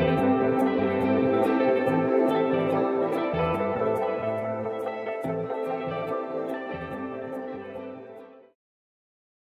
Música